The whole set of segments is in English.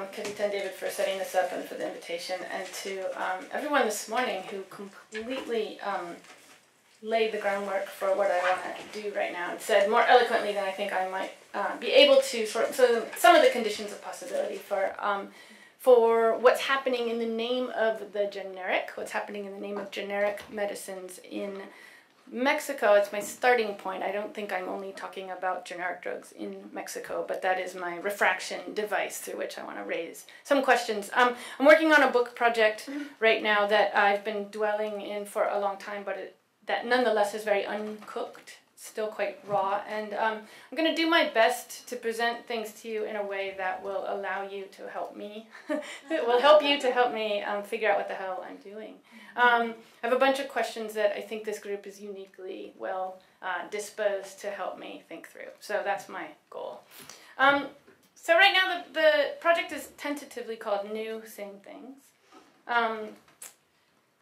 um, Kavita and David for setting this up and for the invitation, and to um, everyone this morning who completely um, laid the groundwork for what I want to do right now and said more eloquently than I think I might uh, be able to. Sort so some of the conditions of possibility for um, for what's happening in the name of the generic, what's happening in the name of generic medicines in Mexico, it's my starting point. I don't think I'm only talking about generic drugs in Mexico, but that is my refraction device through which I want to raise some questions. Um, I'm working on a book project right now that I've been dwelling in for a long time, but it, that nonetheless is very uncooked still quite raw. And um, I'm going to do my best to present things to you in a way that will allow you to help me. it will help you to help me um, figure out what the hell I'm doing. Um, I have a bunch of questions that I think this group is uniquely well uh, disposed to help me think through. So that's my goal. Um, so right now the, the project is tentatively called New Same Things. Um,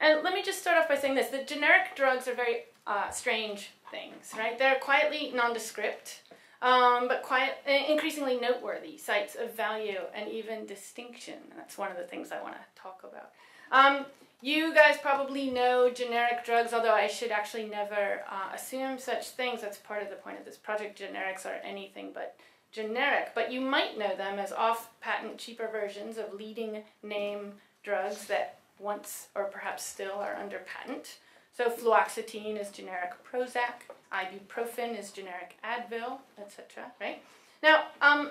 and let me just start off by saying this. The generic drugs are very uh, strange things, right? They're quietly nondescript, um, but quiet, increasingly noteworthy sites of value and even distinction. That's one of the things I want to talk about. Um, you guys probably know generic drugs, although I should actually never uh, assume such things. That's part of the point of this project. Generics are anything but generic, but you might know them as off patent, cheaper versions of leading name drugs that once or perhaps still are under patent. So fluoxetine is generic Prozac, ibuprofen is generic Advil, etc. Right? Now, um,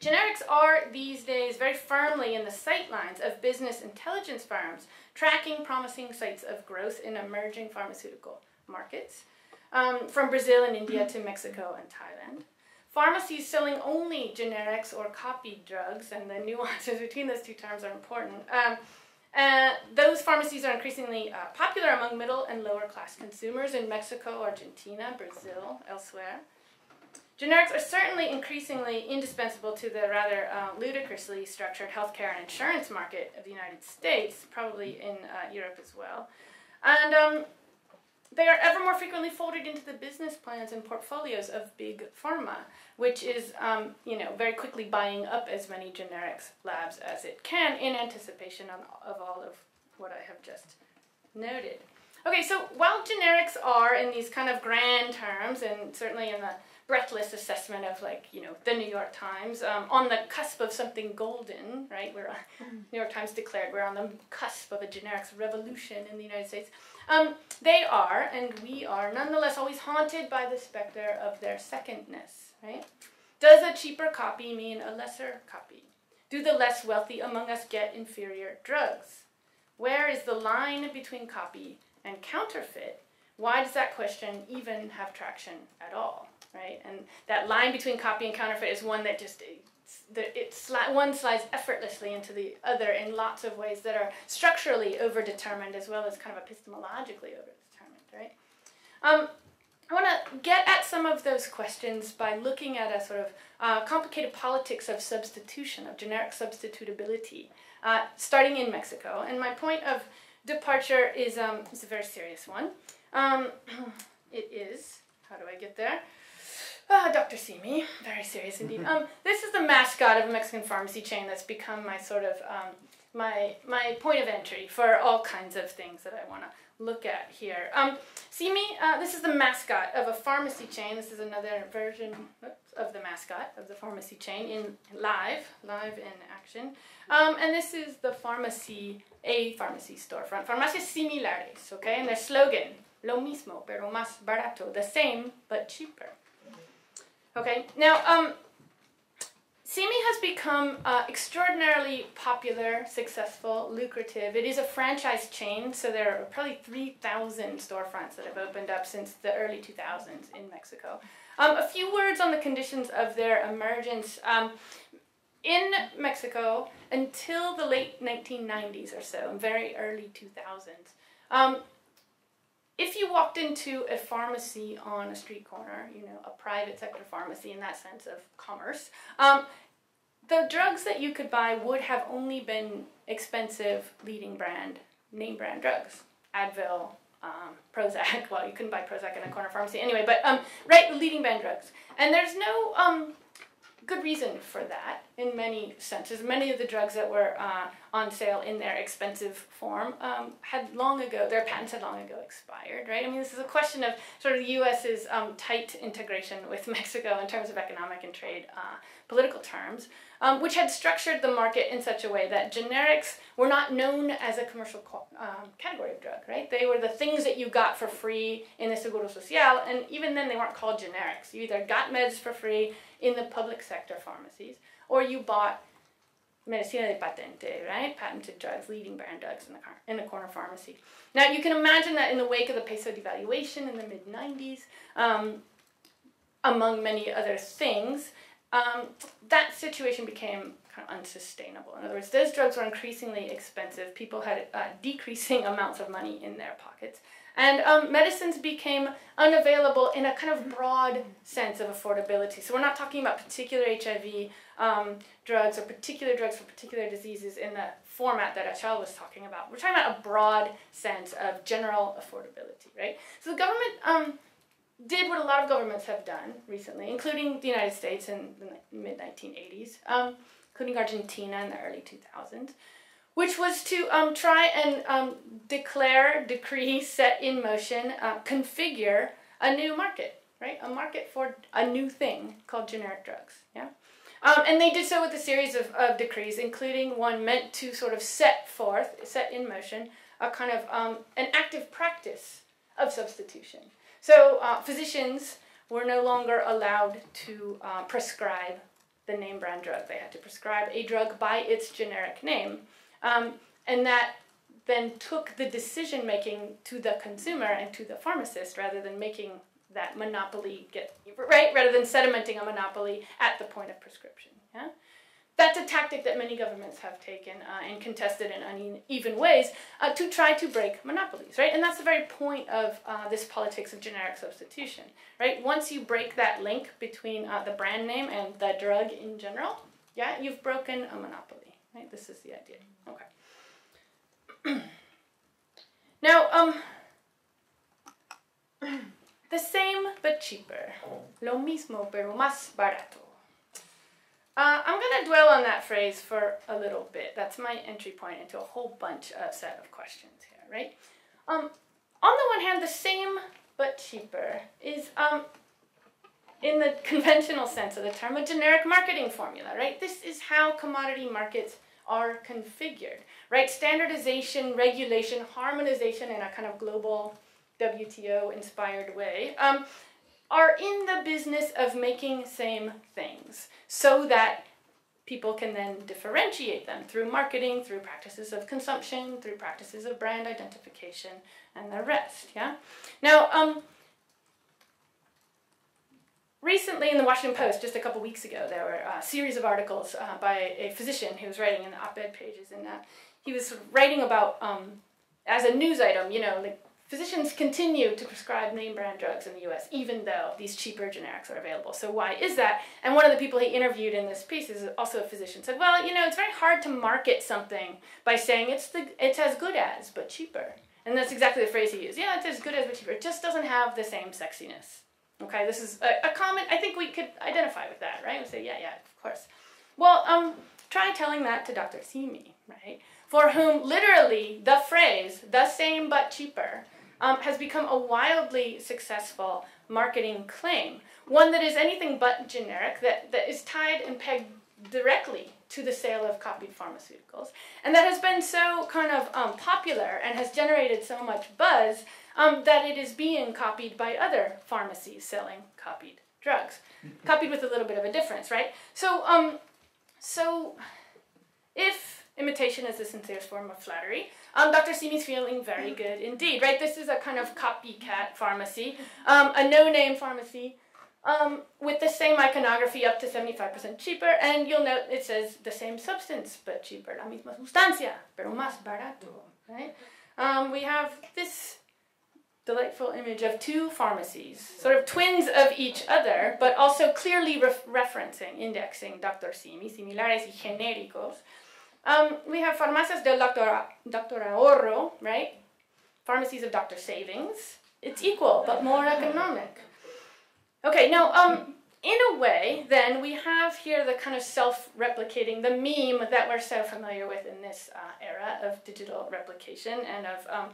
generics are these days very firmly in the sightlines of business intelligence firms tracking promising sites of growth in emerging pharmaceutical markets, um, from Brazil and India to Mexico and Thailand. Pharmacies selling only generics or copied drugs, and the nuances between those two terms are important. Um, uh, those pharmacies are increasingly uh, popular among middle and lower class consumers in Mexico, Argentina, Brazil, elsewhere. Generics are certainly increasingly indispensable to the rather uh, ludicrously structured healthcare and insurance market of the United States, probably in uh, Europe as well. And um, they are ever more frequently folded into the business plans and portfolios of big pharma, which is, um, you know, very quickly buying up as many generics labs as it can in anticipation of, of all of what I have just noted. Okay, so while generics are in these kind of grand terms, and certainly in the breathless assessment of like you know the New York Times um, on the cusp of something golden, right? We're mm-hmm. New York Times declared we're on the cusp of a generics revolution in the United States. Um, they are, and we are, nonetheless always haunted by the specter of their secondness, right? Does a cheaper copy mean a lesser copy? Do the less wealthy among us get inferior drugs? Where is the line between copy and counterfeit? Why does that question even have traction at all, right? And that line between copy and counterfeit is one that just it sli- one slides effortlessly into the other in lots of ways that are structurally overdetermined as well as kind of epistemologically overdetermined, right? Um, I want to get at some of those questions by looking at a sort of uh, complicated politics of substitution, of generic substitutability, uh, starting in Mexico. And my point of departure is, um, is a very serious one. Um, it is, how do I get there? Ah, Dr. Simi, very serious indeed. Um, this is the mascot of a Mexican pharmacy chain that's become my sort of um, my my point of entry for all kinds of things that I want to look at here. Um, Simi, uh, this is the mascot of a pharmacy chain. This is another version of the mascot of the pharmacy chain in live, live in action. Um, and this is the pharmacy, a pharmacy storefront. Farmacias similares, okay? And their slogan, lo mismo, pero más barato, the same but cheaper. Okay, now, um, Simi has become uh, extraordinarily popular, successful, lucrative. It is a franchise chain, so there are probably 3,000 storefronts that have opened up since the early 2000s in Mexico. Um, a few words on the conditions of their emergence. Um, in Mexico, until the late 1990s or so, very early 2000s, um, if you walked into a pharmacy on a street corner, you know, a private sector pharmacy in that sense of commerce, um, the drugs that you could buy would have only been expensive leading brand, name brand drugs. Advil, um, Prozac. Well, you couldn't buy Prozac in a corner pharmacy anyway, but um, right, leading brand drugs. And there's no um, good reason for that in many senses. Many of the drugs that were uh, on sale in their expensive form um, had long ago, their patents had long ago expired, right? I mean, this is a question of sort of the US's um, tight integration with Mexico in terms of economic and trade uh, political terms, um, which had structured the market in such a way that generics were not known as a commercial um, category of drug, right? They were the things that you got for free in the Seguro Social, and even then they weren't called generics. You either got meds for free in the public sector pharmacies, or you bought medicina de patente, right? Patented drugs, leading brand drugs in the, car, in the corner pharmacy. Now, you can imagine that in the wake of the peso devaluation in the mid 90s, um, among many other things, um, that situation became kind of unsustainable. In other words, those drugs were increasingly expensive. People had uh, decreasing amounts of money in their pockets. And um, medicines became unavailable in a kind of broad sense of affordability. So we're not talking about particular HIV um, drugs or particular drugs for particular diseases in the format that Achal was talking about. We're talking about a broad sense of general affordability, right? So the government um, did what a lot of governments have done recently, including the United States in the mid 1980s, um, including Argentina in the early 2000s which was to um, try and um, declare, decree, set in motion, uh, configure a new market, right? A market for a new thing called generic drugs, yeah? Um, and they did so with a series of, of decrees, including one meant to sort of set forth, set in motion, a kind of um, an active practice of substitution. So uh, physicians were no longer allowed to uh, prescribe the name brand drug. They had to prescribe a drug by its generic name. Um, and that then took the decision making to the consumer and to the pharmacist rather than making that monopoly get right? Rather than sedimenting a monopoly at the point of prescription yeah? That's a tactic that many governments have taken uh, and contested in uneven ways uh, to try to break monopolies right? And that's the very point of uh, this politics of generic substitution right? Once you break that link between uh, the brand name and the drug in general yeah you've broken a monopoly right this is the idea Okay. now, um, the same but cheaper. Lo mismo pero más barato. Uh, I'm going to dwell on that phrase for a little bit. That's my entry point into a whole bunch of set of questions here, right? Um, on the one hand, the same but cheaper is, um, in the conventional sense of the term, a generic marketing formula, right? This is how commodity markets are configured, right? Standardization, regulation, harmonization in a kind of global WTO inspired way um, are in the business of making same things so that people can then differentiate them through marketing, through practices of consumption, through practices of brand identification, and the rest, yeah? Now, um, recently in the Washington Post, just a couple weeks ago, there were a series of articles uh, by a physician who was writing in the op-ed pages, and uh, he was writing about, um, as a news item, you know, like physicians continue to prescribe name brand drugs in the U.S. even though these cheaper generics are available. So why is that? And one of the people he interviewed in this piece is also a physician. Said, well, you know, it's very hard to market something by saying it's the it's as good as but cheaper. And that's exactly the phrase he used. Yeah, it's as good as but cheaper. It just doesn't have the same sexiness. Okay, this is a, a comment, I think we could identify with that, right? We say, yeah, yeah, of course. Well, um, try telling that to Dr. Simi, right? For whom literally the phrase, the same but cheaper, um, has become a wildly successful marketing claim. One that is anything but generic, that, that is tied and pegged directly to the sale of copied pharmaceuticals, and that has been so kind of um, popular and has generated so much buzz um, that it is being copied by other pharmacies selling copied drugs. Copied with a little bit of a difference, right? So, um, so if imitation is the sincerest form of flattery, um, Dr. Simi's feeling very good indeed, right? This is a kind of copycat pharmacy, um, a no-name pharmacy, um, with the same iconography up to 75% cheaper, and you'll note it says the same substance, but cheaper, la misma sustancia, pero más barato, right? Um, we have this delightful image of two pharmacies, sort of twins of each other, but also clearly ref referencing, indexing Dr. Simi, similares y genéricos. Um, we have farmacias del doctor, doctor Ahorro, right? Pharmacies of Dr. Savings. It's equal, but more economic. Okay, now, um, in a way, then we have here the kind of self-replicating, the meme that we're so familiar with in this uh, era of digital replication and of, um,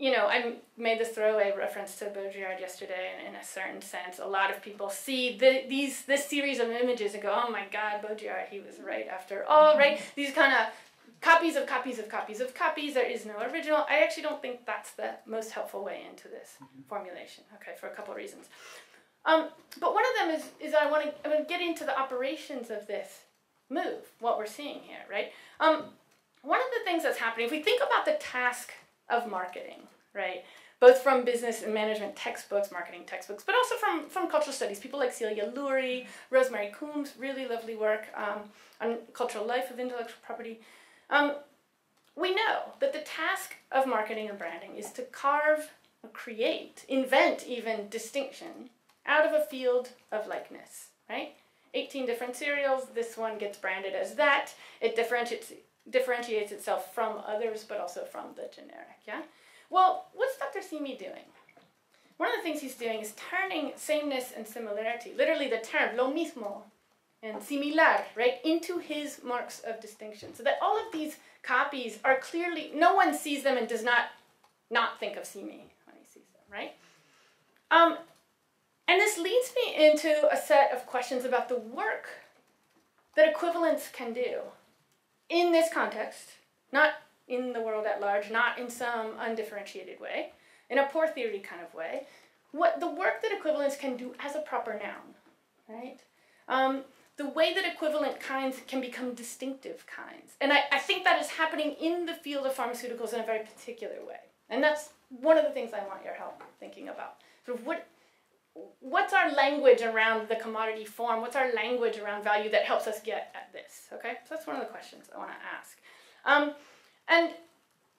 you know, I made this throwaway reference to Baudrillard yesterday and in a certain sense. A lot of people see the, these this series of images and go, oh my God, Baudrillard, he was right after all, right? These kind of copies of copies of copies of copies. There is no original. I actually don't think that's the most helpful way into this mm-hmm. formulation. Okay, for a couple of reasons. Um, but one of them is is I want to I want to get into the operations of this move. What we're seeing here, right? Um, one of the things that's happening, if we think about the task of marketing, right? Both from business and management textbooks, marketing textbooks, but also from, from cultural studies. People like Celia Lury, Rosemary Coombs, really lovely work um, on cultural life of intellectual property. Um, we know that the task of marketing and branding is to carve, create, invent even distinction out of a field of likeness, right? 18 different cereals, this one gets branded as that. It differentiates, differentiates itself from others, but also from the generic, yeah? Well, what's Dr. Simi doing? One of the things he's doing is turning sameness and similarity, literally the term lo mismo and similar, right, into his marks of distinction. So that all of these copies are clearly, no one sees them and does not not think of Simi when he sees them, right? Um, and this leads me into a set of questions about the work that equivalence can do in this context, not in the world at large, not in some undifferentiated way, in a poor theory kind of way, what the work that equivalence can do as a proper noun, right? Um, the way that equivalent kinds can become distinctive kinds. And I, I think that is happening in the field of pharmaceuticals in a very particular way. And that's one of the things I want your help thinking about. Sort of what what's our language around the commodity form? What's our language around value that helps us get at this? Okay, so that's one of the questions I want to ask. Um, and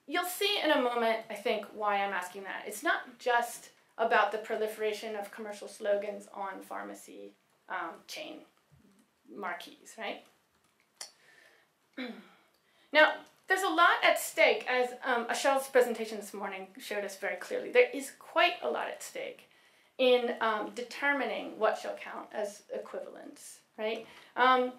you'll see in a moment, I think, why I'm asking that. It's not just about the proliferation of commercial slogans on pharmacy um, chain marquees, right? now, there's a lot at stake, as um, presentation this morning showed us very clearly. There is quite a lot at stake in um, determining what shall count as equivalence, right? Um,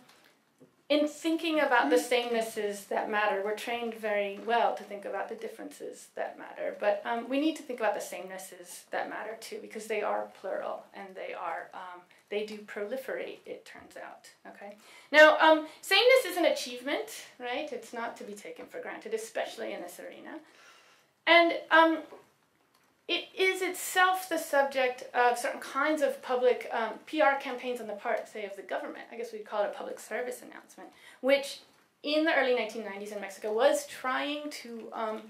in thinking about the samenesses that matter, we're trained very well to think about the differences that matter, but um, we need to think about the samenesses that matter too, because they are plural and they are um, they do proliferate. It turns out. Okay. Now, um, sameness is an achievement, right? It's not to be taken for granted, especially in this arena, and um, it is itself the subject of certain kinds of public um, PR campaigns on the part, say, of the government. I guess we'd call it a public service announcement, which in the early 1990s in Mexico was trying to um,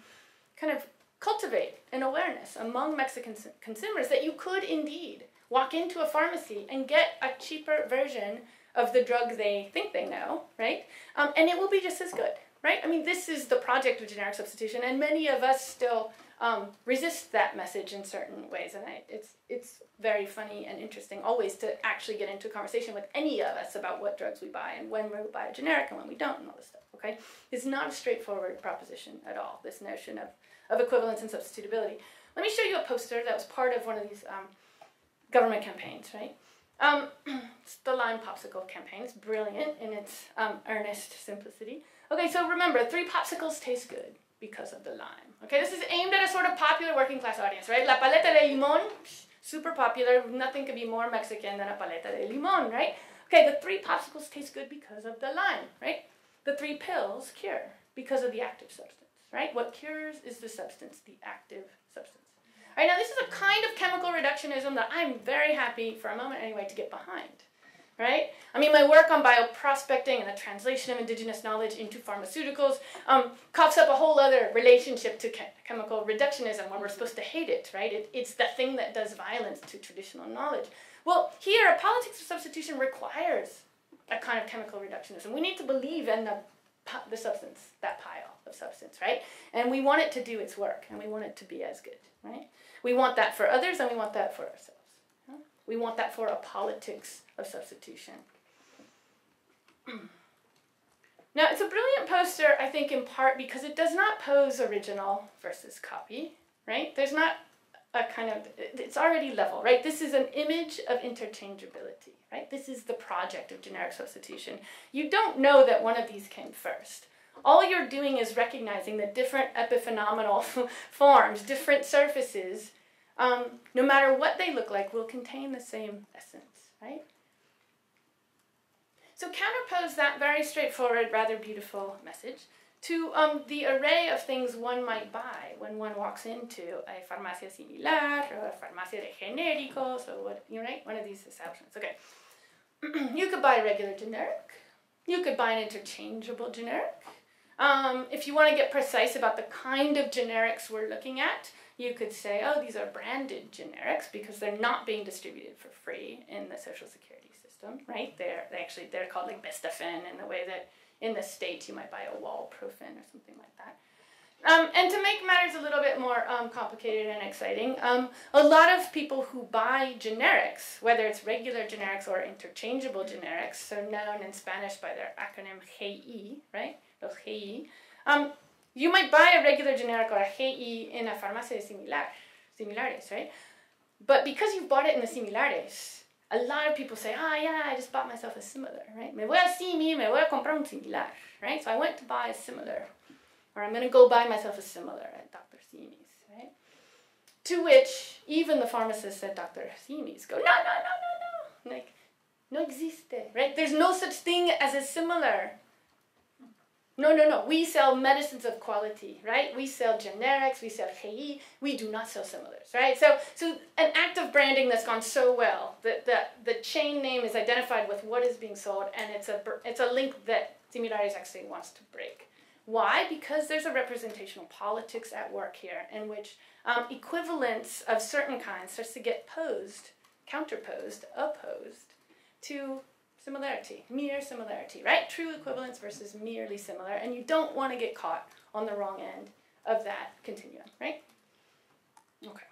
kind of cultivate an awareness among Mexican consumers that you could indeed walk into a pharmacy and get a cheaper version of the drug they think they know, right? Um, and it will be just as good, right? I mean, this is the project of generic substitution, and many of us still um, resist that message in certain ways. And I, it's it's very funny and interesting always to actually get into a conversation with any of us about what drugs we buy and when we buy a generic and when we don't and all this stuff. Okay, it's not a straightforward proposition at all. This notion of of equivalence and substitutability. Let me show you a poster that was part of one of these um, government campaigns, right? Um, it's the lime popsicle campaign. It's brilliant in its um, earnest simplicity. Okay, so remember, three popsicles taste good because of the lime. Okay, this is aimed at a sort of popular working class audience, right? La paleta de limón, super popular. Nothing could be more Mexican than a paleta de limón, right? Okay, the three popsicles taste good because of the lime, right? The three pills cure because of the active substance, right? What cures is the substance, the active substance. All right, now this is a kind of chemical reductionism that I'm very happy, for a moment anyway, to get behind right? I mean, my work on bioprospecting and the translation of indigenous knowledge into pharmaceuticals um, coughs up a whole other relationship to chemical reductionism where we're supposed to hate it, right? It, it's the thing that does violence to traditional knowledge. Well, here, a politics of substitution requires a kind of chemical reductionism. We need to believe in the, the substance, that pile of substance, right? And we want it to do its work, and we want it to be as good, right? We want that for others, and we want that for ourselves. We want that for a politics of substitution. now, it's a brilliant poster, I think, in part because it does not pose original versus copy, right? There's not a kind of, it's already level, right? This is an image of interchangeability, right? This is the project of generic substitution. You don't know that one of these came first. All you're doing is recognizing that different epiphenomenal forms, different surfaces, um, no matter what they look like, will contain the same essence, right? So counterpose that very straightforward, rather beautiful message to um, the array of things one might buy when one walks into a farmacia similar or a farmacia de genéricos or what, you know? One of these establishments. Okay. you could buy a regular generic. You could buy an interchangeable generic. Um, if you want to get precise about the kind of generics we're looking at, you could say, oh, these are branded generics because they're not being distributed for free in the Social Security system, right? They're they actually they're called like Bestafen in the way that in the States, you might buy a Walprofen or something like that. Um, and to make matters a little bit more um, complicated and exciting, um, a lot of people who buy generics, whether it's regular generics or interchangeable generics, so known in Spanish by their acronym GI, right? Los GI. Um, you might buy a regular generic or a GI in a farmacia similar, similares, right? But because you bought it in the similares, a lot of people say, ah, yeah, I just bought myself a similar, right? Me voy a me voy a comprar un similar, right? So I went to buy a similar, or I'm going to go buy myself a similar at Dr. Simi's, right? To which even the pharmacist said, Dr. Simi's, go, no, no, no, no, no. Like, no existe, right? There's no such thing as a similar. No, no, no. We sell medicines of quality, right? We sell generics, we sell GI, we do not sell similars, right? So, so an act of branding that's gone so well that the, the chain name is identified with what is being sold, and it's a, it's a link that Similares actually wants to break. Why? Because there's a representational politics at work here in which um, equivalence of certain kinds starts to get posed, counterposed, opposed to similarity, mere similarity, right? True equivalence versus merely similar, and you don't want to get caught on the wrong end of that continuum, right? Okay.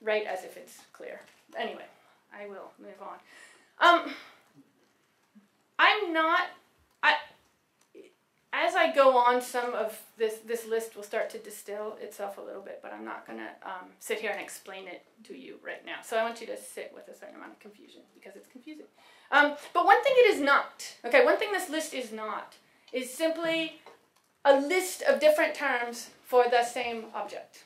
Right as if it's clear. Anyway, I will move on. Um, I'm not, I, as I go on, some of this, this list will start to distill itself a little bit, but I'm not going to um, sit here and explain it to you right now. So I want you to sit with a certain amount of confusion because it's confusing. Um, but one thing it is not, okay, one thing this list is not, is simply a list of different terms for the same object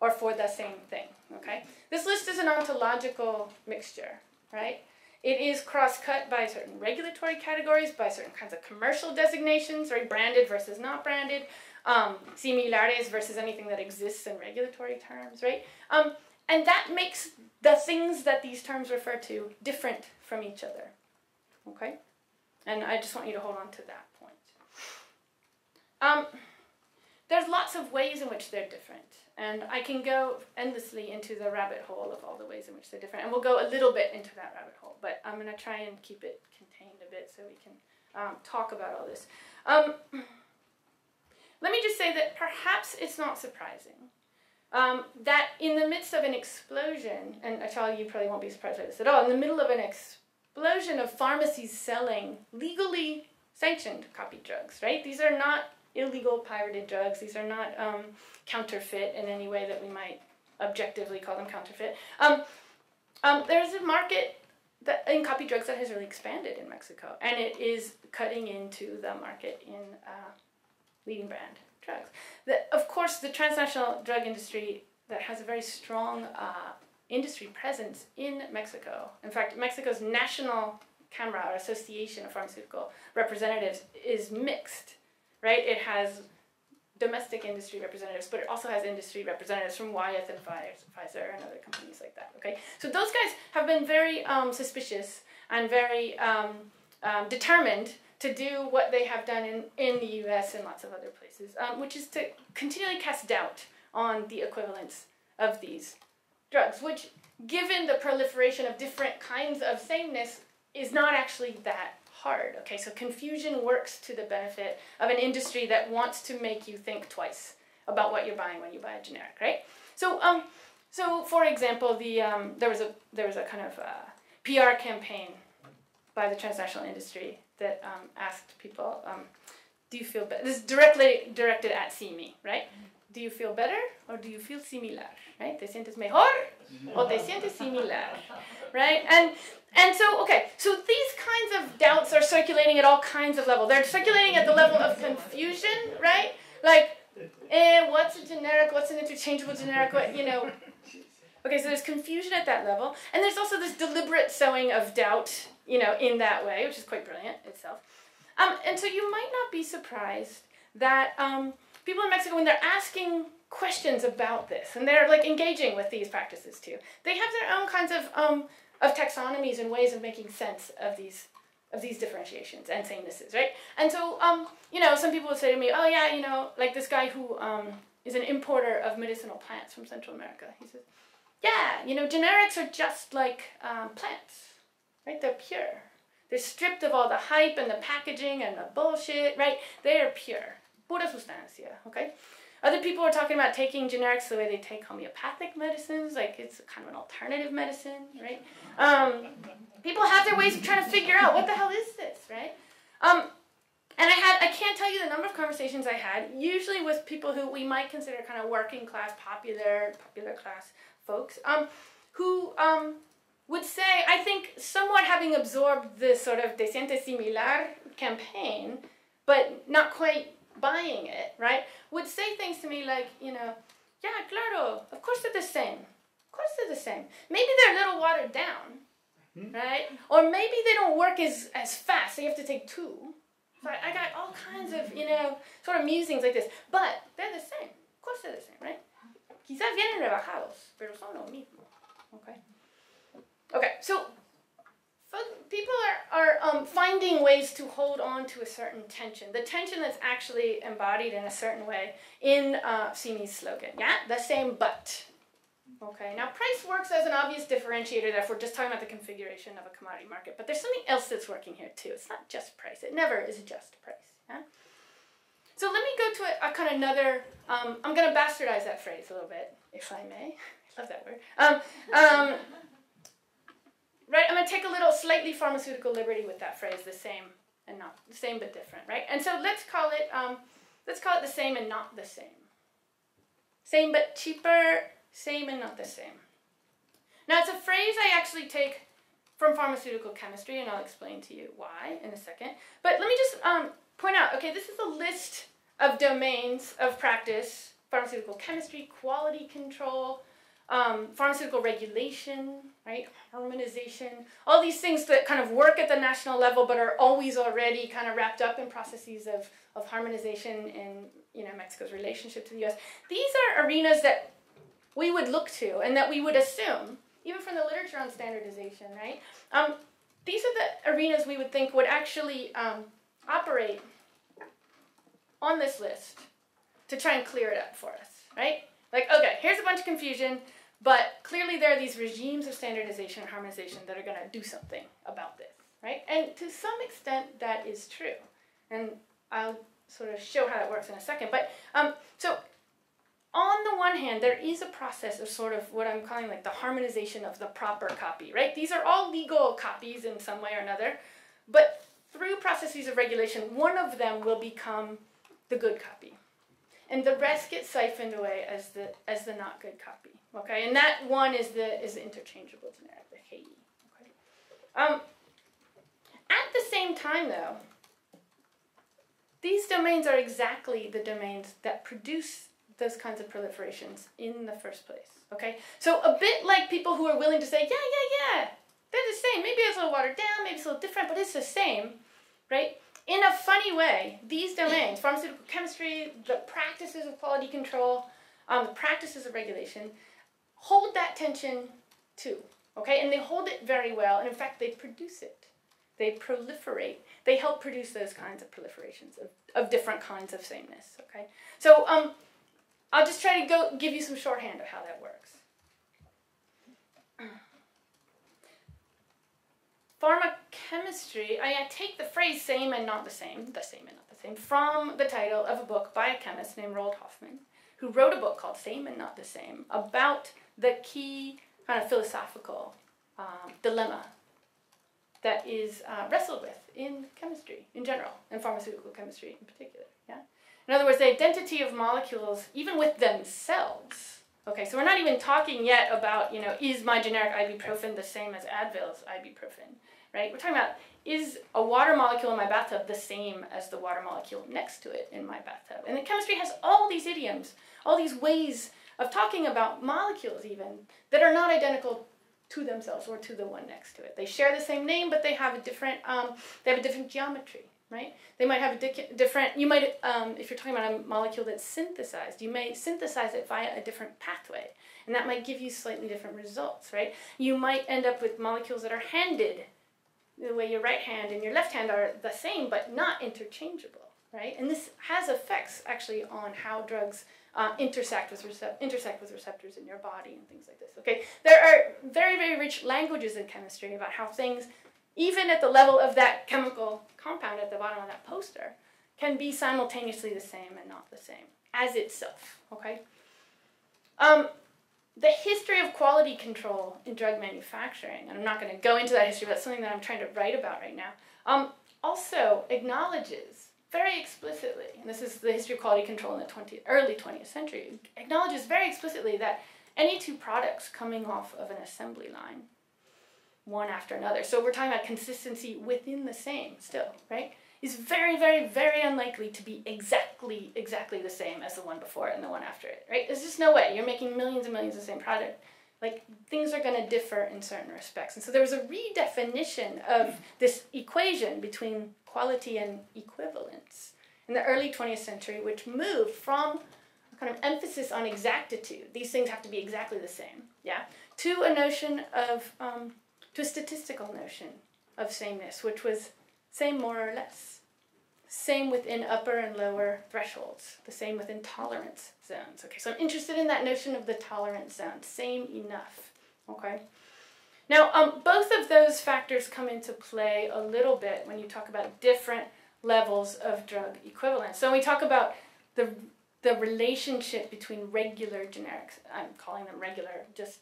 or for the same thing, okay? This list is an ontological mixture, right? It is cross-cut by certain regulatory categories, by certain kinds of commercial designations, right? Branded versus not branded, um, similares versus anything that exists in regulatory terms, right? Um, and that makes the things that these terms refer to different from each other. Okay? And I just want you to hold on to that point. Um, there's lots of ways in which they're different. And I can go endlessly into the rabbit hole of all the ways in which they're different. And we'll go a little bit into that rabbit hole, but I'm going to try and keep it contained a bit so we can um, talk about all this. Um, let me just say that perhaps it's not surprising um, that in the midst of an explosion, and Charlie, you probably won't be surprised by this at all, in the middle of an explosion of pharmacies selling legally sanctioned copy drugs, right? These are not illegal pirated drugs. These are not um, counterfeit in any way that we might objectively call them counterfeit. Um, um, there's a market that in copy drugs that has really expanded in Mexico, and it is cutting into the market in uh, leading brand drugs. The, of course, the transnational drug industry that has a very strong uh, industry presence in Mexico. In fact, Mexico's national Camera or Association of Pharmaceutical Representatives is mixed, right? It has domestic industry representatives, but it also has industry representatives from Wyeth and Pfizer and other companies like that. Okay, so those guys have been very um, suspicious and very um, um, determined to do what they have done in, in the U.S. and lots of other places, um, which is to continually cast doubt on the equivalence of these drugs, which, given the proliferation of different kinds of sameness, is not actually that hard. Okay, so confusion works to the benefit of an industry that wants to make you think twice about what you're buying when you buy a generic, right? So, um, so for example, the um, there was a there was a kind of uh, PR campaign by the transnational industry that um, asked people, um, "Do you feel better?" This is directly directed at Simi, right? Do you feel better or do you feel similar? Right? ¿Te sientes mejor o te sientes similar? Right? And and so okay, so these kinds of doubts are circulating at all kinds of levels. They're circulating at the level of confusion, right? Like, eh, what's a generic? What's an interchangeable generic? What you know? Okay, so there's confusion at that level, and there's also this deliberate sowing of doubt, you know, in that way, which is quite brilliant itself. Um, and so you might not be surprised that um, people in Mexico, when they're asking questions about this, and they're like engaging with these practices too, they have their own kinds of um, of taxonomies and ways of making sense of these of these differentiations and samenesses, right? And so, um, you know, some people would say to me, "Oh yeah, you know, like this guy who um, is an importer of medicinal plants from Central America." He says, "Yeah, you know, generics are just like um, plants, right? They're pure. They're stripped of all the hype and the packaging and the bullshit, right? They are pure, pura sustancia, okay." Other people are talking about taking generics the way they take homeopathic medicines, like it's kind of an alternative medicine, right? Um, people have their ways of trying to figure out what the hell is this, right? Um, and I had I can't tell you the number of conversations I had, usually with people who we might consider kind of working class, popular, popular class folks, um, who um, would say, I think, somewhat having absorbed this sort of de siente similar campaign, but not quite buying it, right, would say things to me like, you know, yeah, claro, of course they're the same. Of course they're the same. Maybe they're a little watered down, hmm? right? Or maybe they don't work as, as fast, so you have to take two. So I, I got all kinds of, you know, sort of musings like this. But they're the same. Of course they're the same, right? Quizás vienen rebajados, pero son lo mismo. Okay? Okay, so people are, are um, finding ways to hold on to a certain tension. The tension that's actually embodied in a certain way in uh, Simi's slogan. Yeah, the same but. Okay, now price works as an obvious differentiator there if we're just talking about the configuration of a commodity market, but there's something else that's working here too. It's not just price. It never is just price. Yeah? So let me go to a, a kind of another, um, I'm going to bastardize that phrase a little bit, if I may. I love that word. Um, um, right? I'm going to take a little slightly pharmaceutical liberty with that phrase, the same and not the same but different, right? And so let's call it um, let's call it the same and not the same. Same but cheaper, same and not the same. Now it's a phrase I actually take from pharmaceutical chemistry, and I'll explain to you why in a second. But let me just um, point out, okay, this is a list of domains of practice: pharmaceutical chemistry, quality control, um, pharmaceutical regulation, right, harmonization, all these things that kind of work at the national level but are always already kind of wrapped up in processes of, of harmonization in you know Mexico's relationship to the US. These are arenas that we would look to and that we would assume, even from the literature on standardization, right? Um, these are the arenas we would think would actually um, operate on this list to try and clear it up for us, right? Like, okay, here's a bunch of confusion. But clearly, there are these regimes of standardization and harmonization that are going to do something about this, right? And to some extent, that is true. And I'll sort of show how that works in a second. But um, so, on the one hand, there is a process of sort of what I'm calling like the harmonization of the proper copy, right? These are all legal copies in some way or another. But through processes of regulation, one of them will become the good copy. And the rest get siphoned away as the as the not good copy. Okay, and that one is the is the interchangeable generic, the. Okay. Um, at the same time, though, these domains are exactly the domains that produce those kinds of proliferations in the first place. Okay, so a bit like people who are willing to say, yeah, yeah, yeah, they're the same. Maybe it's a little watered down, maybe it's a little different, but it's the same, right? In a funny way, these domains, pharmaceutical chemistry, the practices of quality control, um, the practices of regulation, hold that tension too. Okay, and they hold it very well, and in fact, they produce it. They proliferate. They help produce those kinds of proliferations of, of different kinds of sameness. Okay, so um, I'll just try to go give you some shorthand of how that works. Pharmacochemistry, I, I take the phrase same and not the same, the same and not the same, from the title of a book by a chemist named Roald Hoffmann, who wrote a book called Same and Not the Same about the key kind of philosophical um, dilemma that is uh, wrestled with in chemistry in general, and pharmaceutical chemistry in particular. Yeah, In other words, the identity of molecules, even with themselves. Okay, so we're not even talking yet about, you know, is my generic ibuprofen the same as Advil's ibuprofen, right? We're talking about is a water molecule in my bathtub the same as the water molecule next to it in my bathtub? And the chemistry has all these idioms, all these ways of talking about molecules even that are not identical to themselves or to the one next to it. They share the same name, but they have a different um, they have a different geometry, right? They might have a di- different. You might um, if you're talking about a molecule that's synthesized, you may synthesize it via a different pathway, and that might give you slightly different results, right? You might end up with molecules that are handed the way your right hand and your left hand are the same but not interchangeable, right? And this has effects actually on how drugs uh, intersect with recept- intersect with receptors in your body and things like this. Okay, there are very very rich languages in chemistry about how things, even at the level of that chemical compound at the bottom of that poster, can be simultaneously the same and not the same as itself. Okay. Um, the history of quality control in drug manufacturing, and I'm not going to go into that history, but that's something that I'm trying to write about right now, um, also acknowledges very explicitly, and this is the history of quality control in the 20, early 20th century, acknowledges very explicitly that any two products coming off of an assembly line, one after another, so we're talking about consistency within the same still, right? is very, very, very unlikely to be exactly, exactly the same as the one before and the one after it, right? There's just no way. You're making millions and millions of the same product. Like, things are going to differ in certain respects. And so there was a redefinition of this equation between quality and equivalence in the early 20th century, which moved from a kind of emphasis on exactitude, these things have to be exactly the same, yeah, to a notion of, um, to a statistical notion of sameness, which was same more or less. Same within upper and lower thresholds. The same within tolerance zones. Okay, so I'm interested in that notion of the tolerance zone. Same enough. Okay. Now, um, both of those factors come into play a little bit when you talk about different levels of drug equivalence. So when we talk about the the relationship between regular generics, I'm calling them regular just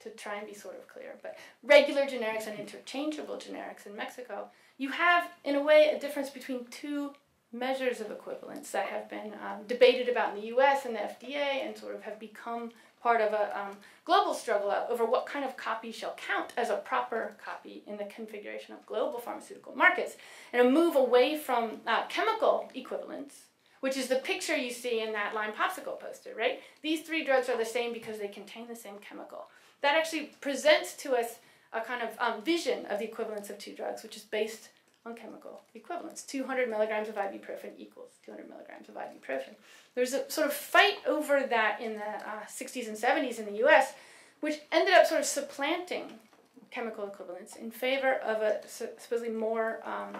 to try and be sort of clear, but regular generics and interchangeable generics in Mexico, you have, in a way, a difference between two measures of equivalence that have been um, debated about in the US and the FDA and sort of have become part of a um, global struggle over what kind of copy shall count as a proper copy in the configuration of global pharmaceutical markets, and a move away from uh, chemical equivalence, which is the picture you see in that lime popsicle poster, right? These three drugs are the same because they contain the same chemical. That actually presents to us a kind of um, vision of the equivalence of two drugs, which is based on chemical equivalence. 200 milligrams of ibuprofen equals 200 milligrams of ibuprofen. There's a sort of fight over that in the uh, 60s and 70s in the US, which ended up sort of supplanting chemical equivalence in favor of a supposedly more um,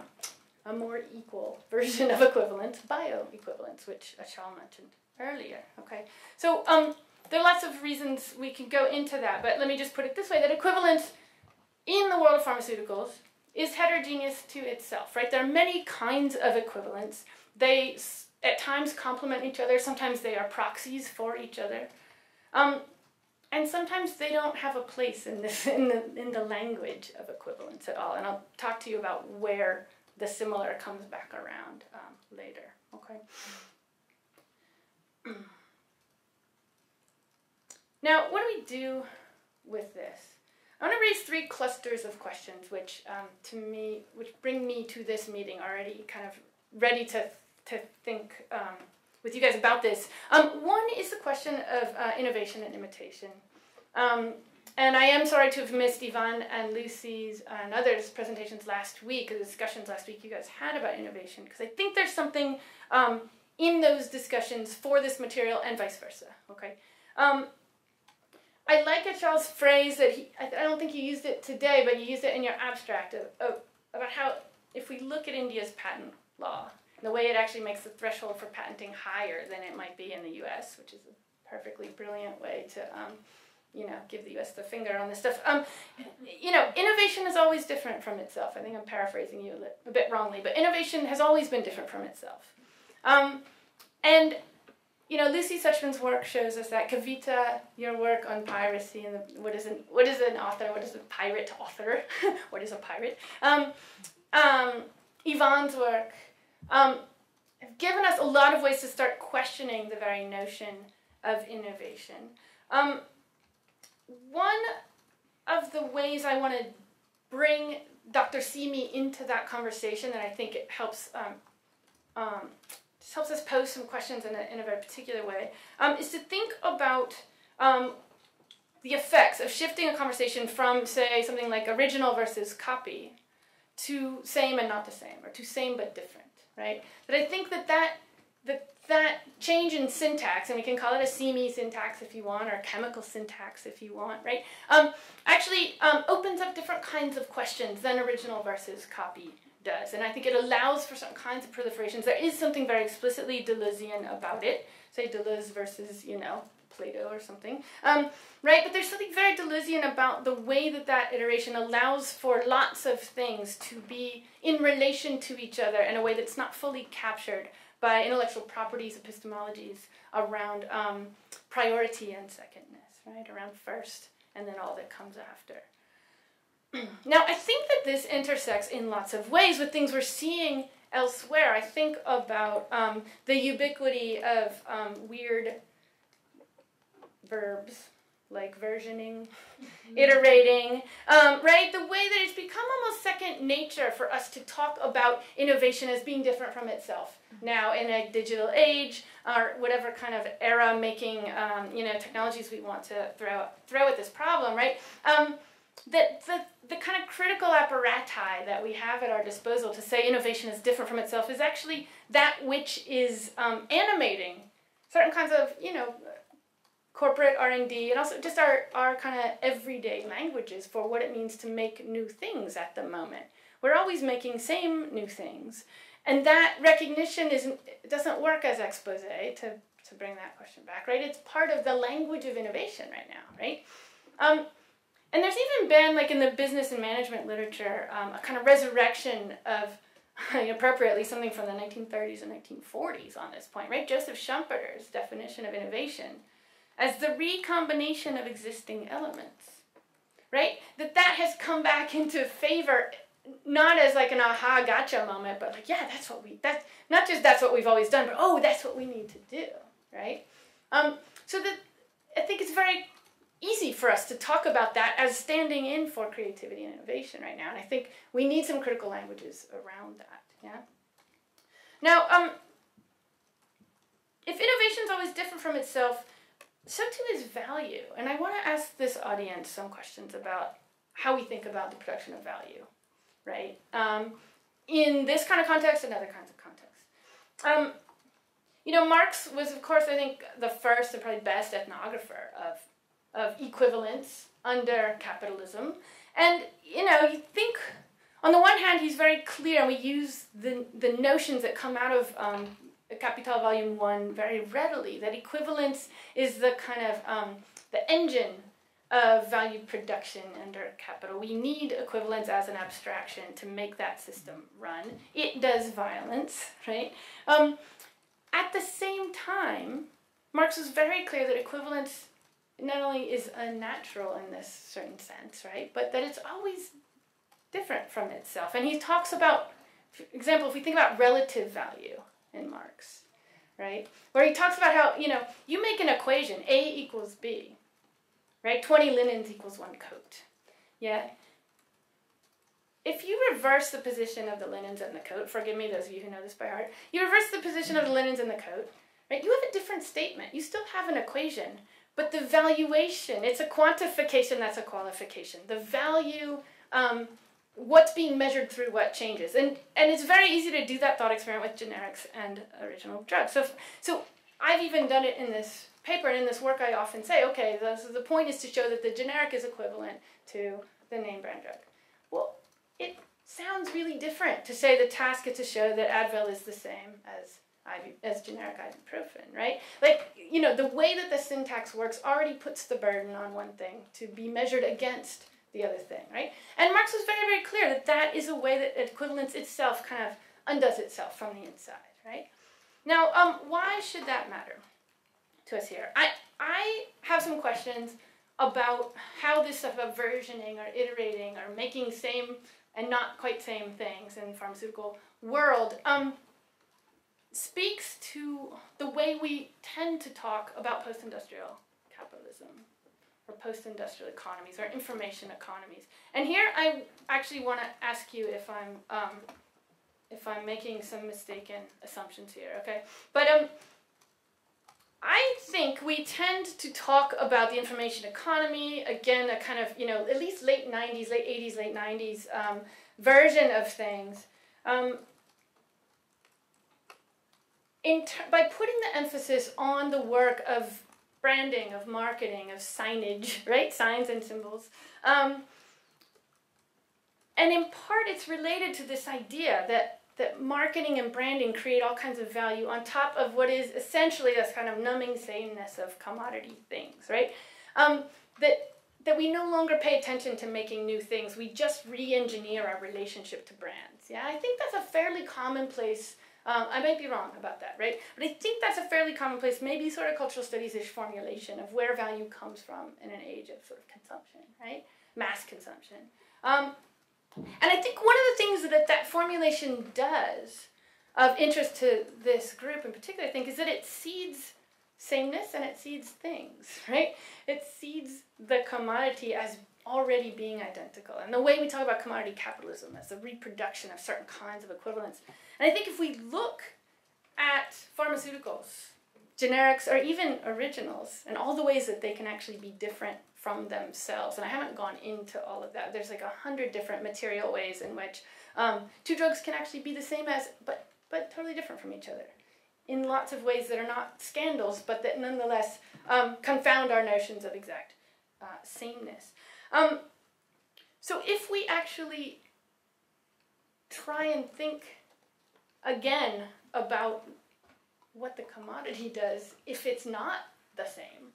a more equal version of equivalence, bioequivalence, which Achal mentioned earlier. Okay, so um, there are lots of reasons we can go into that, but let me just put it this way: that equivalence in the world of pharmaceuticals is heterogeneous to itself, right? There are many kinds of equivalents. They at times complement each other, sometimes they are proxies for each other. Um, and sometimes they don't have a place in this in the in the language of equivalence at all. And I'll talk to you about where the similar comes back around um, later. Okay. now, what do we do with this? I want to raise three clusters of questions, which um, to me, which bring me to this meeting already, kind of ready to to think um, with you guys about this. Um, one is the question of uh, innovation and imitation. Um, and I am sorry to have missed Yvonne and Lucy's and others' presentations last week, the discussions last week you guys had about innovation, because I think there's something um, in those discussions for this material and vice versa. Okay. I like Achal's phrase that he, I, don't think you used it today, but you used it in your abstract of, of, about how if we look at India's patent law, the way it actually makes the threshold for patenting higher than it might be in the US, which is a perfectly brilliant way to, um, you know, give the US the finger on this stuff. Um, you know, innovation is always different from itself. I think I'm paraphrasing you a, bit wrongly, but innovation has always been different from itself. Um, and you know, Lucy Suchman's work shows us that Kavita, your work on piracy and the, what is an what is an author, what is a pirate author, what is a pirate? Um, um, Yvonne's work, um, have given us a lot of ways to start questioning the very notion of innovation. Um, one of the ways I want to bring Dr. Simi into that conversation, and I think it helps um, um, just helps us pose some questions in a, in a very particular way, um, is to think about um, the effects of shifting a conversation from, say, something like original versus copy to same and not the same, or to same but different, right? But I think that that, that that change in syntax, and we can call it a Simi syntax if you want, or chemical syntax if you want, right? Um, actually um, opens up different kinds of questions than original versus copy does. And I think it allows for some kinds of proliferations. There is something very explicitly Deleuzian about it, say Deleuze versus, you know, Plato or something, um, right? But there's something very Deleuzian about the way that that iteration allows for lots of things to be in relation to each other in a way that's not fully captured by intellectual properties epistemologies around um, priority and secondness, right? Around first and then all that comes after. Now, I think that this intersects in lots of ways with things we're seeing elsewhere. I think about um, the ubiquity of um, weird verbs like versioning, iterating, um, right? The way that it's become almost second nature for us to talk about innovation as being different from itself mm-hmm. now in a digital age or whatever kind of era making um, you know technologies we want to throw throw at this problem, right? That the, the kind of critical apparatus that we have at our disposal to say innovation is different from itself is actually that which is um, animating certain kinds of you know corporate R&D and also just our, our kind of everyday languages for what it means to make new things at the moment. We're always making same new things. And that recognition isn't doesn't work as expose to, to bring that question back, right? It's part of the language of innovation right now, right? Um, and there's even been, like in the business and management literature, um, a kind of resurrection of, appropriately, something from the 1930s and 1940s on this point, right? Joseph Schumpeter's definition of innovation as the recombination of existing elements, right? That that has come back into favor, not as like an aha gotcha moment, but like, yeah, that's what we, that's not just that's what we've always done, but oh, that's what we need to do, right? Um, so that I think it's very easy for us to talk about that as standing in for creativity and innovation right now. And I think we need some critical languages around that, yeah? Now, um, if innovation is always different from itself, so too is value. And I want to ask this audience some questions about how we think about the production of value, right? Um, in this kind of context and other kinds of contexts. Um, you know, Marx was, of course, I think, the first and probably best ethnographer of, of equivalence under capitalism. And, you know, you think, on the one hand, he's very clear, and we use the, the notions that come out of um, Capital Volume 1 very readily, that equivalence is the kind of um, the engine of value production under capital. We need equivalence as an abstraction to make that system run. It does violence, right? Um, at the same time, Marx was very clear that equivalence not only is unnatural in this certain sense, right, but that it's always different from itself. And he talks about, for example, if we think about relative value, in Marx, right? Where he talks about how, you know, you make an equation, A equals B, right? 20 linens equals one coat. Yeah? If you reverse the position of the linens and the coat, forgive me, those of you who know this by heart, you reverse the position of the linens and the coat, right? You have a different statement. You still have an equation, but the valuation, it's a quantification that's a qualification. The value um, what's being measured through what changes. And and it's very easy to do that thought experiment with generics and original drugs. So so I've even done it in this paper and in this work I often say, okay, the, so the point is to show that the generic is equivalent to the name brand drug. Well, it sounds really different to say the task is to show that Advil is the same as as generic ibuprofen, right? Like, you know, the way that the syntax works already puts the burden on one thing to be measured against the other thing, right? And Marx was very, very clear that that is a way that equivalence itself kind of undoes itself from the inside, right? Now, um, why should that matter to us here? I, I have some questions about how this stuff of versioning or iterating or making same and not quite same things in pharmaceutical world um, speaks to the way we tend to talk about post-industrial capitalism or post-industrial economies or information economies. And here I actually want to ask you if I'm um, if I'm making some mistaken assumptions here, okay? But um, I think we tend to talk about the information economy again, a kind of you know at least late '90s, late '80s, late '90s um, version of things. Um, by putting the emphasis on the work of branding, of marketing, of signage, right? Signs and symbols. Um, and in part, it's related to this idea that, that marketing and branding create all kinds of value on top of what is essentially this kind of numbing sameness of commodity things, right? Um, that, that we no longer pay attention to making new things. We just re engineer our relationship to brands. Yeah, I think that's a fairly commonplace um, I might be wrong about that, right? But I think that's a fairly commonplace, maybe sort of cultural studies-ish formulation of where value comes from in an age of sort of consumption, right? Mass consumption. Um, and I think one of the things that that formulation does of interest to this group in particular, I think, is that it cedes sameness and it cedes things, right? It cedes the commodity as already being identical. And the way we talk about commodity capitalism as the reproduction of certain kinds of equivalents. And I think if we look at pharmaceuticals, generics, or even originals, and all the ways that they can actually be different from themselves, and I haven't gone into all of that. There's like a hundred different material ways in which um, two drugs can actually be the same as, but but totally different from each other, in lots of ways that are not scandals, but that nonetheless um, confound our notions of exact uh, sameness. Um, so if we actually try and think again about what the commodity does, if it's not the same,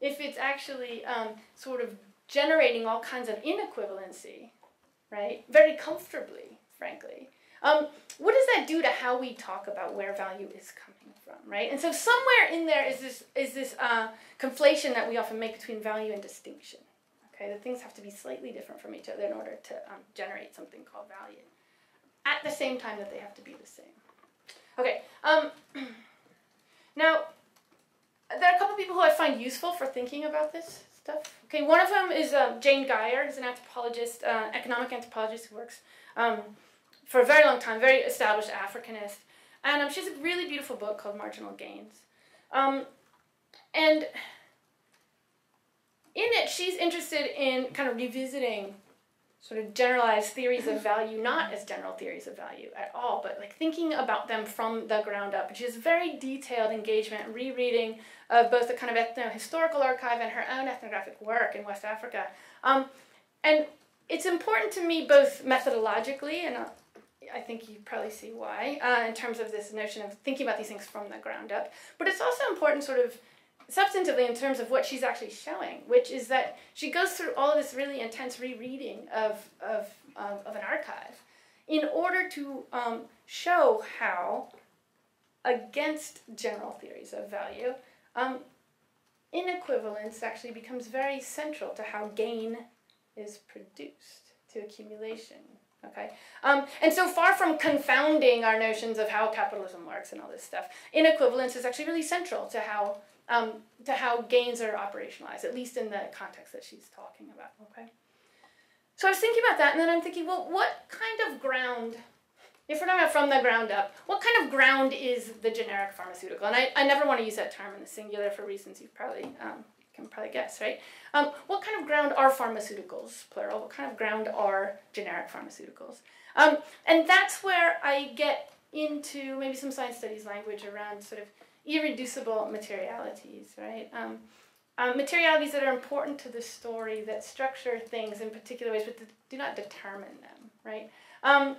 if it's actually um, sort of generating all kinds of inequivalency, right, very comfortably, frankly, um, what does that do to how we talk about where value is coming from, right? And so somewhere in there is this is this uh, conflation that we often make between value and distinction, Okay, the things have to be slightly different from each other in order to um, generate something called value. At the same time that they have to be the same. Okay, um, now there are a couple people who I find useful for thinking about this stuff. Okay, one of them is uh, Jane Guyer, who's an anthropologist, uh, economic anthropologist who works um, for a very long time, very established Africanist. And um, she has a really beautiful book called Marginal Gains. Um, and in it, she's interested in kind of revisiting sort of generalized theories of value, not as general theories of value at all, but like thinking about them from the ground up. which is very detailed engagement, rereading of both the kind of ethno-historical archive and her own ethnographic work in West Africa. Um, and it's important to me both methodologically, and uh, I think you probably see why, uh, in terms of this notion of thinking about these things from the ground up, but it's also important sort of substantively in terms of what she's actually showing, which is that she goes through all of this really intense rereading of, of, of, of an archive in order to um, show how, against general theories of value, um, inequivalence actually becomes very central to how gain is produced to accumulation. Okay, um, and so far from confounding our notions of how capitalism works and all this stuff, inequivalence is actually really central to how um, to how gains are operationalized, at least in the context that she's talking about. Okay. So I was thinking about that, and then I'm thinking, well, what kind of ground, if we're talking about from the ground up, what kind of ground is the generic pharmaceutical? And I, I never want to use that term in the singular for reasons you probably um, can probably guess, right? Um, what kind of ground are pharmaceuticals, plural? What kind of ground are generic pharmaceuticals? Um, and that's where I get into maybe some science studies language around sort of irreducible materialities, right? Um, um, materialities that are important to the story, that structure things in particular ways, but do not determine them, right? Um,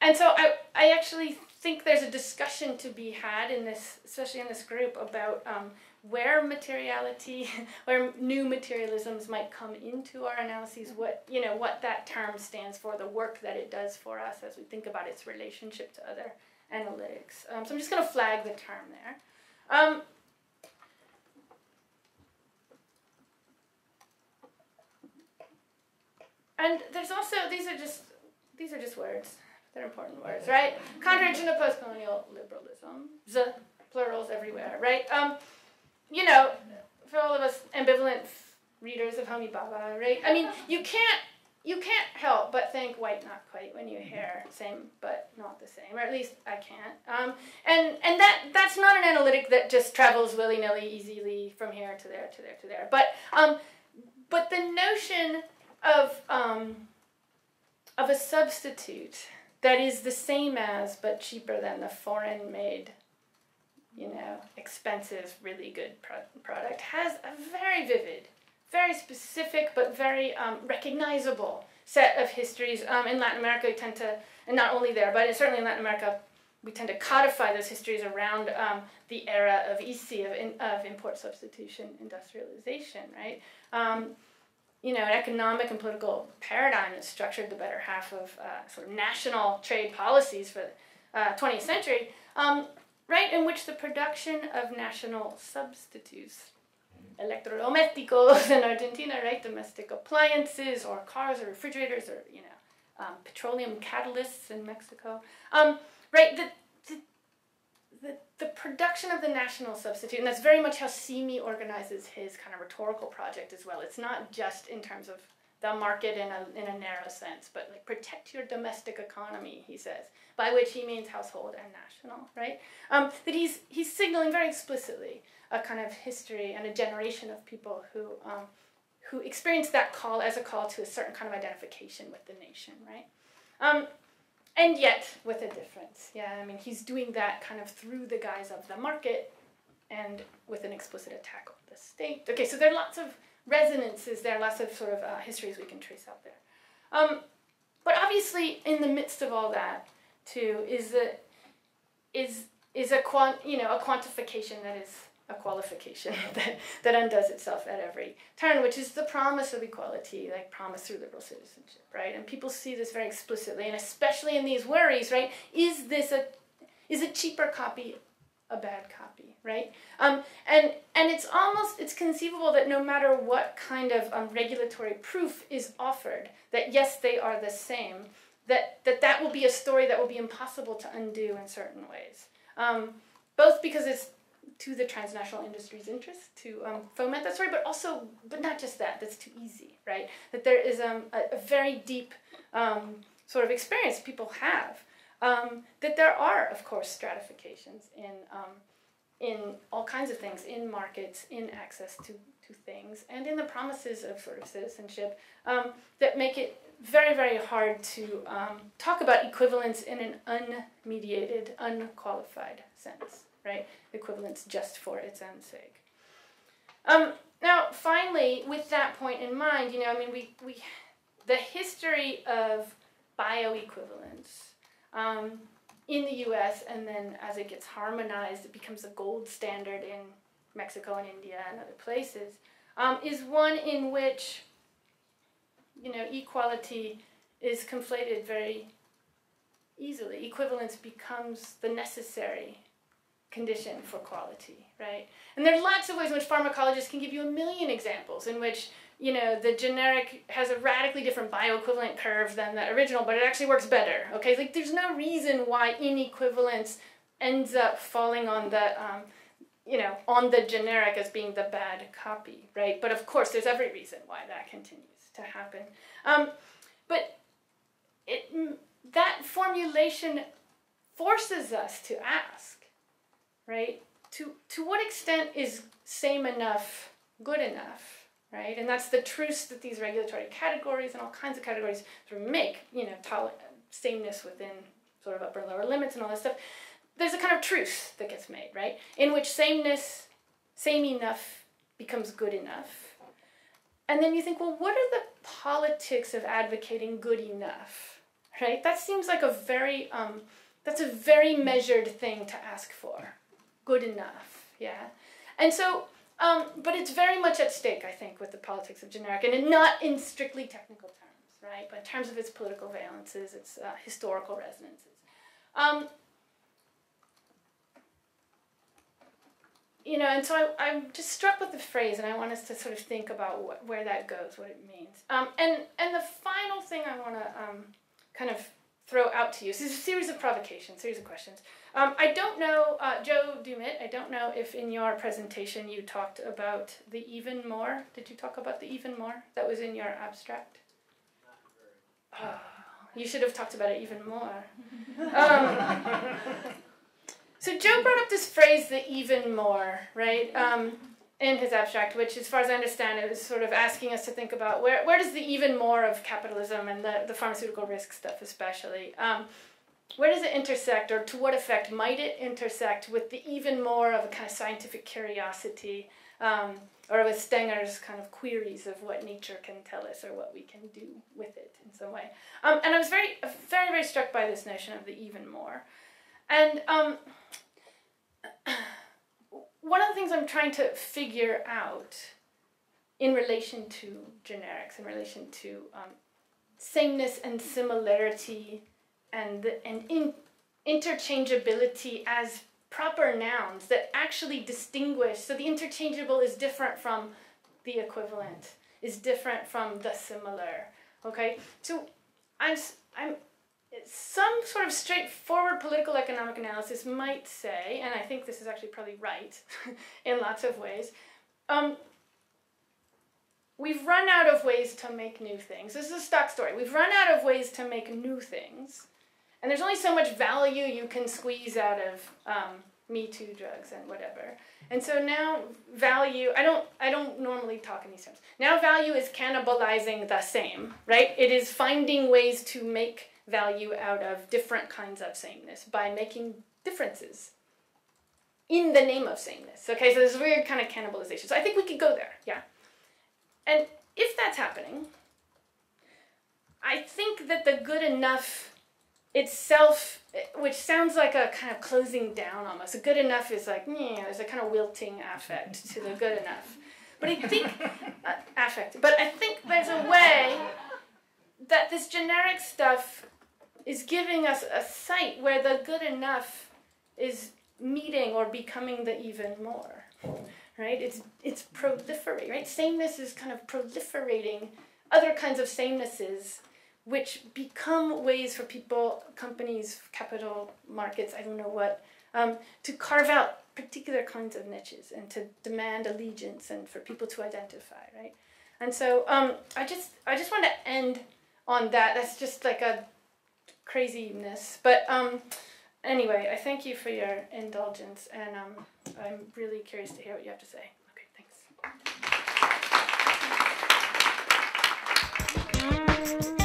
and so I, I actually think there's a discussion to be had in this, especially in this group, about um, where materiality, where new materialisms might come into our analyses, what you know, what that term stands for, the work that it does for us as we think about its relationship to other analytics. Um, so I'm just going to flag the term there. Um, and there's also these are just these are just words. They're important words, right? Contradiction of post-colonial liberalism. The plurals everywhere, right? Um, you know, for all of us ambivalent readers of Homi Bhabha, right? I mean, you can't you can't help but think white not quite when you hear same but not the same, or at least I can't. Um, and and that that's not an analytic that just travels willy nilly, easily from here to there to there to there. But um, but the notion of um, of a substitute that is the same as but cheaper than the foreign made you know expensive really good pro- product has a very vivid very specific but very um, recognizable set of histories um, in latin america we tend to and not only there but certainly in latin america we tend to codify those histories around um, the era of EC, of, in, of import substitution industrialization, right? Um, you know, an economic and political paradigm that structured the better half of uh, sort of national trade policies for the uh, 20th century, um, right, in which the production of national substitutes, electrodomésticos in Argentina, right, domestic appliances or cars or refrigerators or, you know, um, petroleum catalysts in Mexico, um, right, the, the, the production of the national substitute, and that's very much how Simi organizes his kind of rhetorical project as well. It's not just in terms of the market in a, in a narrow sense, but like protect your domestic economy, he says, by which he means household and national, right? Um, that he's, he's signaling very explicitly a kind of history and a generation of people who, um, who experience that call as a call to a certain kind of identification with the nation, right? Um, and yet with a difference. Yeah, I mean, he's doing that kind of through the guise of the market and with an explicit attack on the state. Okay, so there are lots of resonances there, lots of sort of uh, histories we can trace out there. Um, but obviously, in the midst of all that, too, is a, is is a quant, you know, a quantification that is a qualification that, that undoes itself at every turn, which is the promise of equality, like promise through liberal citizenship, right? And people see this very explicitly, and especially in these worries, right? Is this a is a cheaper copy a bad copy, right? Um, and and it's almost it's conceivable that no matter what kind of um, regulatory proof is offered, that yes, they are the same, that that that will be a story that will be impossible to undo in certain ways. Um, both because it's to the transnational industry's interest to um, foment that story, but also, but not just that, that's too easy, right? That there is um, a, a very deep um, sort of experience people have. Um, that there are, of course, stratifications in, um, in all kinds of things, in markets, in access to, to things, and in the promises of sort of citizenship um, that make it very, very hard to talk about equivalence in an unmediated, unqualified sense right? Equivalence just for its own sake. Um, now, finally, with that point in mind, you know, I mean, we, we the history of bioequivalence um, in the U.S. and then as it gets harmonized, it becomes a gold standard in Mexico and India and other places, um, is one in which, you know, equality is conflated very easily. Equivalence becomes the necessary condition for quality, right? And there are lots of ways in which pharmacologists can give you a million examples in which you know the generic has a radically different bioequivalent curve than the original, but it actually works better. Okay, like there's no reason why inequivalence ends up falling on the um, you know on the generic as being the bad copy, right? But of course, there's every reason why that continues to happen. Um, but it that formulation forces us to ask right? To, to what extent is same enough good enough, right? And that's the truce that these regulatory categories and all kinds of categories sort of make, you know, sameness within sort of upper and lower limits and all this stuff. There's a kind of truce that gets made, right? In which sameness, same enough becomes good enough. And then you think, well, what are the politics of advocating good enough, right? That seems like a very, um, that's a very measured thing to ask for good enough. Yeah. And so, um, but it's very much at stake, I think, with the politics of generic, and not in strictly technical terms, right? But in terms of its political valences, its uh, historical resonances. Um, you know, and so I, I'm just struck with the phrase, and I want us to sort of think about where that goes, what it means. Um, and and the final thing I want to um, kind of throw out to you. So it's a series of provocations, series of questions. Um, I don't know, uh, Joe Dumit, I don't know if in your presentation you talked about the even more. Did you talk about the even more that was in your abstract? You should have talked about it even more. Um, so Joe brought up this phrase, the even more, right? Um, in his abstract, which, as far as I understand it, is sort of asking us to think about where, where does the even more of capitalism and the, the pharmaceutical risk stuff, especially, um, where does it intersect, or to what effect might it intersect with the even more of a kind of scientific curiosity, um, or with Stengers' kind of queries of what nature can tell us or what we can do with it in some way? Um, and I was very, very, very struck by this notion of the even more. And um, one of the things I'm trying to figure out in relation to generics, in relation to um, sameness and similarity and, and in, interchangeability as proper nouns that actually distinguish. So the interchangeable is different from the equivalent, is different from the similar. Okay, so I'm I'm some sort of straightforward political economic analysis might say, and I think this is actually probably right in lots of ways, um, we've run out of ways to make new things. This is a stock story. We've run out of ways to make new things, and there's only so much value you can squeeze out of um, Me Too drugs and whatever. And so now value, I don't, I don't normally talk in these terms. Now value is cannibalizing the same, right? It is finding ways to make value out of different kinds of sameness by making differences in the name of sameness. Okay, so there's a weird kind of cannibalization. So I think we could go there, yeah. And if that's happening, I think that the good enough itself, which sounds like a kind of closing down almost, a good enough is like, yeah, there's a kind of wilting affect to the good enough. But I think, uh, affect, but I think there's a way that this generic stuff is giving us a site where the good enough is meeting or becoming the even more right? It's it's proliferating right? Sameness is kind of proliferating other kinds of samenesses which become ways for people companies capital markets i don't know what um, to carve out particular kinds of niches and to demand allegiance and for people to identify right? And so um, i just i just want to end on that. That's just like a craziness. But um, anyway, I thank you for your indulgence, and um, I'm really curious to hear what you have to say. Okay, thanks.